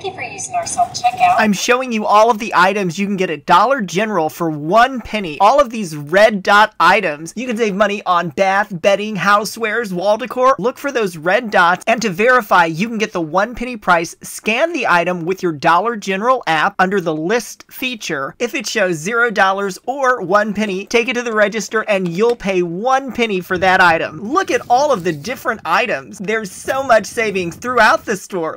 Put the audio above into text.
Thank you for using our self-checkout. I'm showing you all of the items you can get at Dollar General for one penny. All of these red dot items. You can save money on bath, bedding, housewares, wall decor. Look for those red dots. And to verify, you can get the one penny price. Scan the item with your Dollar General app under the list feature. If it shows zero dollars or one penny, take it to the register and you'll pay one penny for that item. Look at all of the different items. There's so much savings throughout the store.